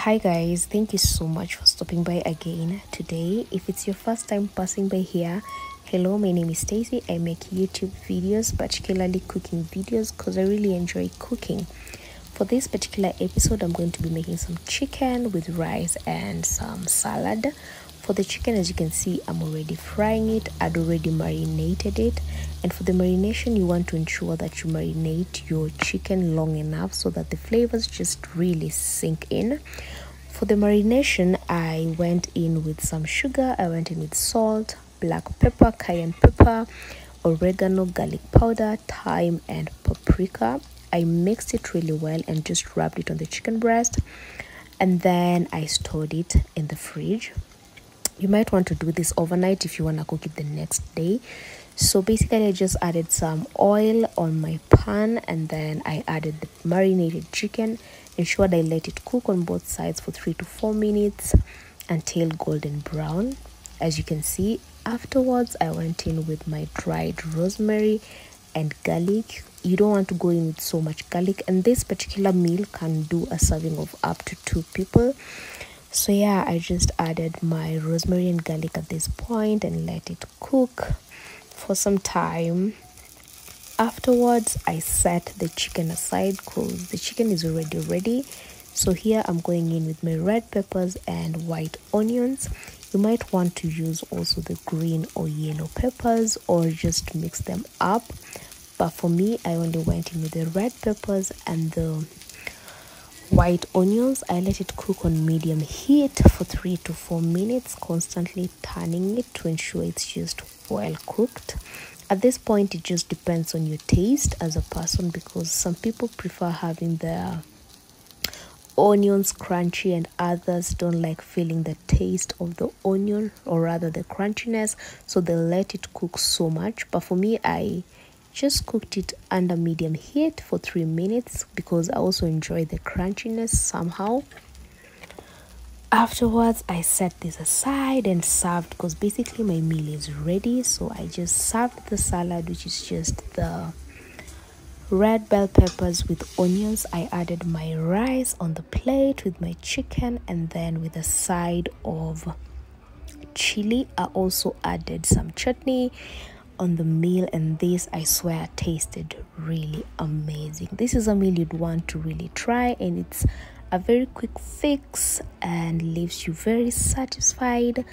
hi guys. Thank you so much for stopping by again today. If it's your first time passing by here hello my name is stacy. I make youtube videos particularly cooking videos because i really enjoy cooking. For this particular episode i'm going to be making some chicken with rice and some salad for the chicken as you can see i'm already frying it. I'd already marinated it. And for the marination you want to ensure that you marinate your chicken long enough so that the flavors just really sink in. For the marination i went in with some sugar. I went in with salt black pepper cayenne pepper oregano garlic powder thyme and paprika. I mixed it really well and just rubbed it on the chicken breast. And then i stored it in the fridge you might want to do this overnight if you want to cook it the next day. So basically i just added some oil on my pan and then i added the marinated chicken. Ensured i let it cook on both sides for three to four minutes until golden brown. As you can see afterwards i went in with my dried rosemary and garlic. You don't want to go in with so much garlic and this particular meal can do a serving of up to two people so yeah i just added my rosemary and garlic at this point and let it cook for some time. Afterwards i set the chicken aside because the chicken is already ready. So here i'm going in with my red peppers and white onions. You might want to use also the green or yellow peppers or just mix them up. But for me i only went in with the red peppers and the white onions. I let it cook on medium heat for three to four minutes constantly turning it to ensure it's just well cooked. At this point it just depends on your taste as a person because some people prefer having their onions crunchy and others don't like feeling the taste of the onion or rather the crunchiness. So they let it cook so much. But for me i just cooked it under medium heat for three minutes because I also enjoy the crunchiness somehow. Afterwards, I set this aside and served because basically my meal is ready. So I just served the salad, which is just the red bell peppers with onions. I added my rice on the plate with my chicken and then with a side of chili. I also added some chutney on the meal and this i swear tasted really amazing. This is a meal you'd want to really try and it's a very quick fix and leaves you very satisfied.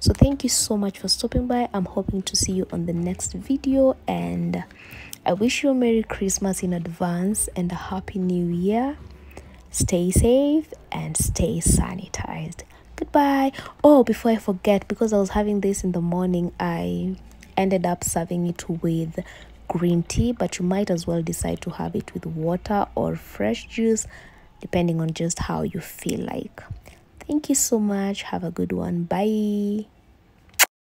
So thank you so much for stopping by. I'm hoping to see you on the next video and i wish you a merry christmas in advance and a happy new year. Stay safe and stay sanitized. Goodbye. Oh before i forget because i was having this in the morning i ended up serving it with green tea but you might as well decide to have it with water or fresh juice depending on just how you feel like. Thank you so much. Have a good one. Bye